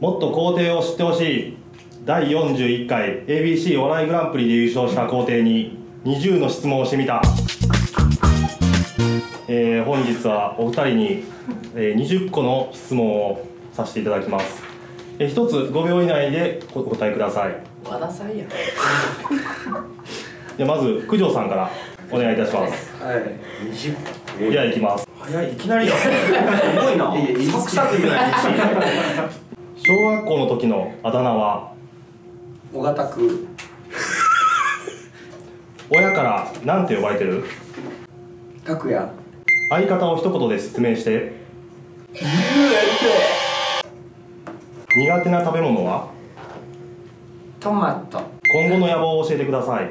もっと皇帝を知ってほしい。第41回 ABC お笑いグランプリで優勝した皇帝に20の質問をしてみた、えー本日はお二人に、えー20個の質問をさせていただきます、え1つ5秒以内でお答えください。和田さんやで まず九条さんからお願いいたします。はい。20ではいきます。早い。いきなりや。すごいな。サクサクない小学校の時のあだ名は？尾形区親から何て呼ばれてる？拓也相方を一言で説明して。苦手な食べ物は？トマト。今後の野望を教えてください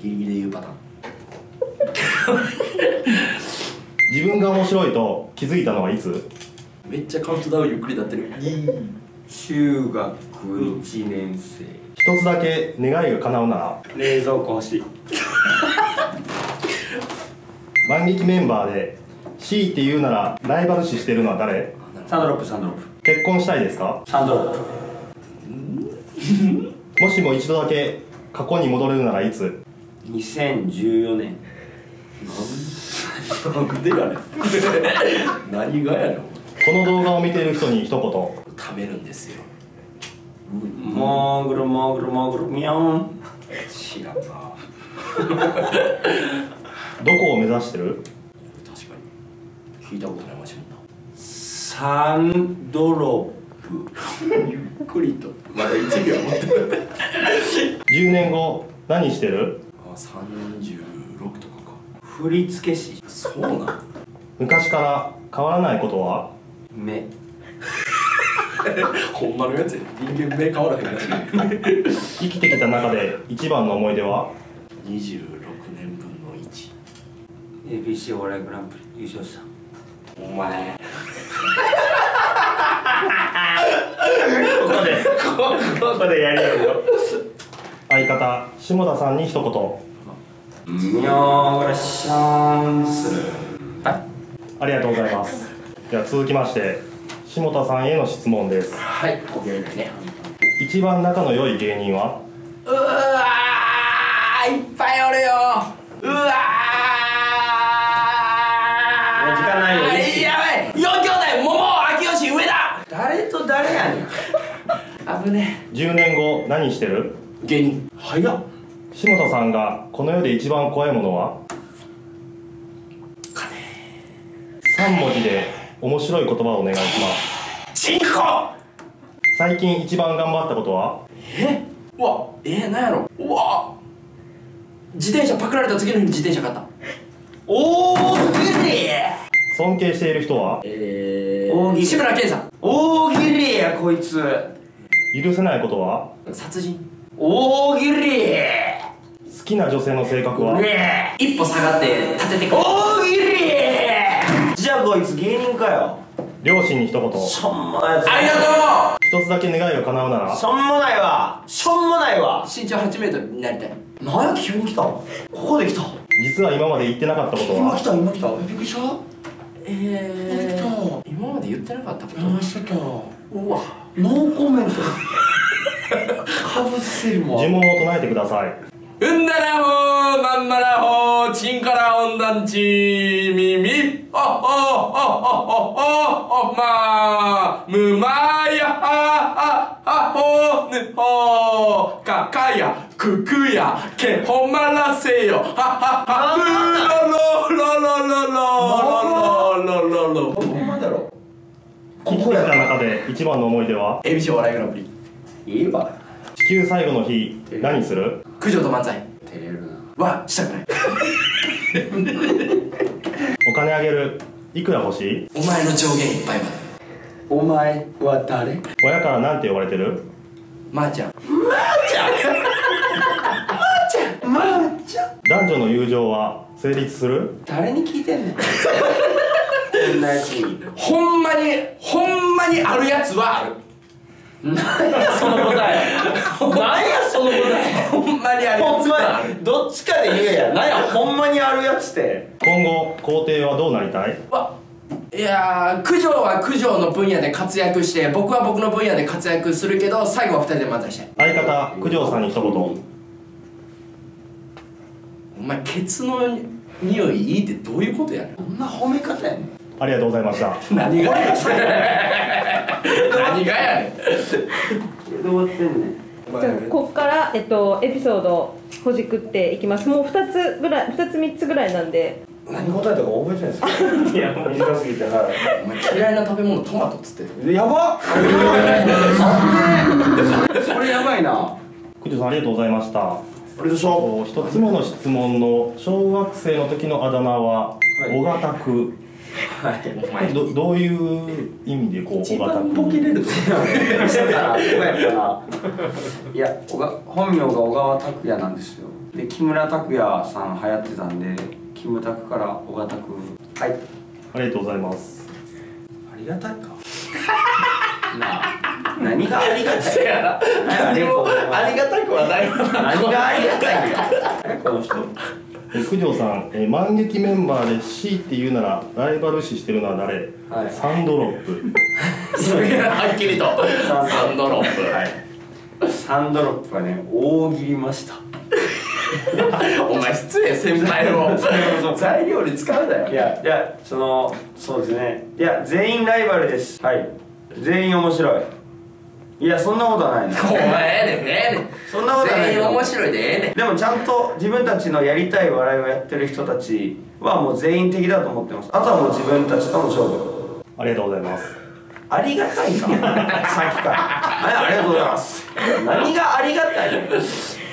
ギリギリで言うパターン。自分が面白いと気づいたのはいつ？めっちゃカウントダウンゆっくりなってる。中学1年生。一つだけ願いが叶うなら？冷蔵庫欲しい。万劇メンバーで強いて言うならライバル視してるのは誰？サンドロップサンドロップ。結婚したいですか？サンドロップ。もしも一度だけ過去に戻れるならいつ？2014年。なんでやねん。何がやねん。この動画を見ている人に一言。食べるん。ですよモーグロモーグロモーグロミャン。知らんな。確かどこを目指してる？に。聞いたことないわしもんな。サンドロ ゆっくりと。まだ1秒持ってる。10年後何してる？あ36とかか。振付師。そうなん昔から変わらないことは？目。ほんまのやつや。人間目変わらへんやつ生きてきた中で一番の思い出は？26年分の ABC お笑いグランプリ優勝した。1お前。ここで。ここでやりよるよ。相方下田さんに一言。ありがとうございます。では続きまして下田さんへの質問です。はい5秒以内ね。一番仲の良い芸人は？うわーいっぱいおるよ。うわー。もう時間ないよやばい。4兄弟桃秋吉上田。誰と誰やねん。危ね10年後何してる？芸人早っ。下田さんがこの世で一番怖いものは？3文字で面白い言葉をお願いします。チンコ最近一番頑張ったことは？え？うわえー、なんやろ？うわ。自転車パクられた次の日に自転車買った。おーぎり尊敬している人は？え大喜利。志村けんさん。大喜利やこいつ。許せないことは？殺人大喜利。好きな女性の性格は？ね一歩下がって立ててくる。大喜利。じゃあこいつ芸人かよ。両親に一言。しょんもないやつ。ありがと一つだけ願いが叶うなら。しょんもないわ。しょんもないわ。う身長8メートルになりたい。なんや急に来たここで来た。実は今まで言ってなかったことは。今来た今来た。びっくりした？えー今まで言ってなかったこと？どうしてたうわノーコメントかぶせるもん呪文を唱えてください。うんだらほーまんまらほーちんから温暖ちみみ。ほほほほほほまむまや。はははほぬほかかや。くくや。けほまらせよはははうろろろろろろろろろろここまでだろ生きてきた中で一番の思い出は ABC お笑いグランプリいいわ。地球最後の日何する？九条と漫才。照れるな。はしたくない。お金あげる。いくら欲しい？お前の上限いっぱいまで。お前は誰？親からなんて呼ばれてる？まー、ちゃん。男女の友情は成立する？誰に聞いてんねん。ほんまにほんまにあるやつはある何やその答え。何やその答え。ほんまにあるやほんどっちかで言えや。何やほんまにあるやつって。今後皇帝はどうなりたい？わいやー九条は九条の分野で活躍して僕は僕の分野で活躍するけど最後は二人で漫才したい。相方九条さんに一言。お前ケツの匂いいいってどういうことやねん。こんな褒め方やねん。ありがとうございました。何が？やねん何がやねん。どうやってんねん。じゃあここから、えっと、エピソードをほじくっていきます。もう2つぐらい2つ3つぐらいなんで。何答えたか覚えてないですか？いや短すぎてはお前嫌いな食べ物トマトっつってやばっ。それやばいな。九条さんありがとうございました。あれでしょ一つ目の質問の小学生の時のあだ名ははい。尾形区はい。お前どどういう意味でこう一番ボケれるとしてたなこうやったないや本名が小川拓也なんですよ。で木村拓哉さん流行ってたんでキムタクから小川拓。はい。ありがとうございます。ありがたいか。なあ何がありがたい？せやな。何もありがたくはない。何がありがたいんだえこの人。え九条さんえ万劇メンバーで C って言うならライバル視してるのは誰、はい。サンドロップ。すげえなはっきりと。サンドロップ。はい。サンドロップはね大喜利ました。お前失礼先輩を。材料に使うなよ。いやいやそのそうですね。いや全員ライバルです。はい。全員面白いいやそんなことはないなお前ええねんええねん。そんなことはない全員面白いでええね。んでもちゃんと自分たちのやりたい笑いをやってる人たちはもう全員的だと思ってます。あとはもう自分たちとの勝負。ありがとうございます。ありがたいかさっきから。はいありがとうございます。何がありがたいの？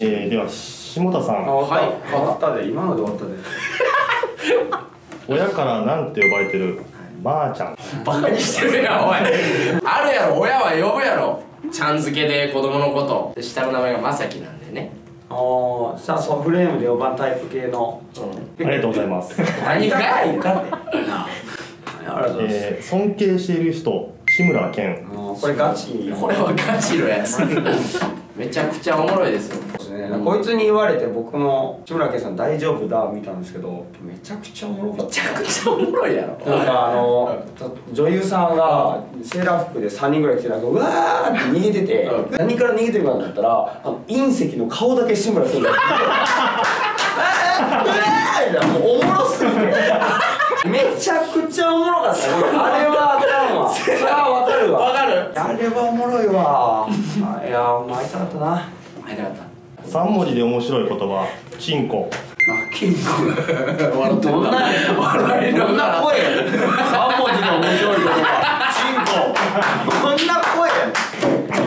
えー、では下田さん。はい。終わったで。今ので終わったで。親からなんて呼ばれてる？まー、ちゃん。バカにしてるやんおい。あるやろ親は呼ぶやろ。ちゃん付けで子供のこと。で下の名前がまさきなんでね。ああさあそのフレームで4番タイプ系の。ありがとうございます、何がやねんかってなあありがとうございます、えー、尊敬している人志村けん。これガチ。これはガチのやつ。めちゃくちゃおもろいですよですね、こいつに言われて僕も志村けんさん大丈夫だ見たんですけどめちゃくちゃおもろかっめちゃくちゃおもろいやろ。たなんかあの女優さんがセーラー服で3人ぐらい来てなんかうわーって逃げてて、う何から逃げてるかと思ったらあの隕石の顔だけ志村けんがもうおもろすぎて。めちゃくちゃおもろかった。あれはあかんわ。それはわかるわ。わかる。あれはおもろいわ。あいやーもう会いたかったな。会いたかった3文字で面白い言葉チンコ。あキング 笑ってどんな笑いなどんな声やねん。三文字の面白い言葉。チンコ。どんな声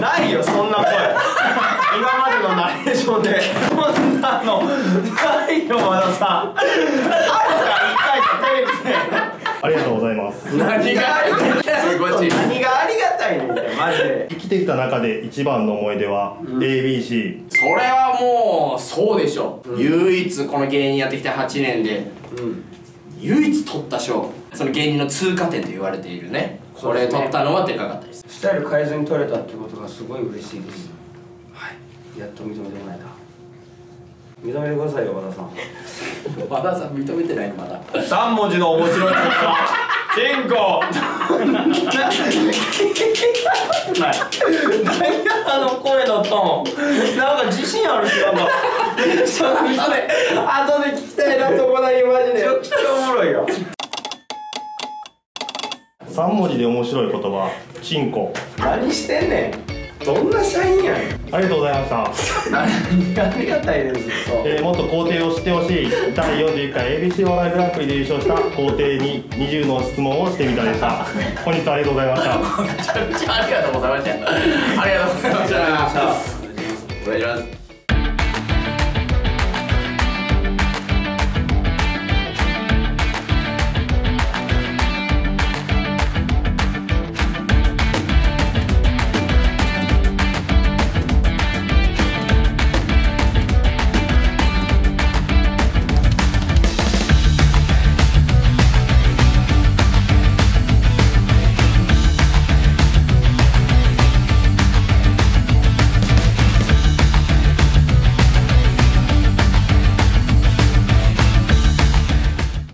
ないよそんな声。今までのナレーションで。こんなの。ないよ和田さん。あるから言いたいとテレビで。ありがとうございます。何がありがたいいマジで。生きてきた中で一番の思い出は、ABC それはもうそうでしょ、唯一この芸人やってきた8年で。うん。唯一取った賞。その芸人の通過点と言われているね。これ取ったのはでかかったです。スタイル変えずに取れたってことがすごい嬉しいです。はい。やっと認めてもらえた。認めてくださいよ和田さん。和田さん認めてないのまだ。三文字の面白い言葉チンコ何やあの声のトーン。なんか自信あるしなんかめち後で後で聞きたい。なそこだけマジめちゃくちゃおもろいよ。3文字で面白い言葉。チンコ。何してんねん。どんな社員やねんありがとうございました、ありがたいです。えーもっと皇帝を知ってほしい。第41回 ABC お笑いグランプリで優勝した皇帝に20の質問をしてみたでした。本日はありがとうございました。めちゃくちゃありがとうございました。ありがとうございました。お願いします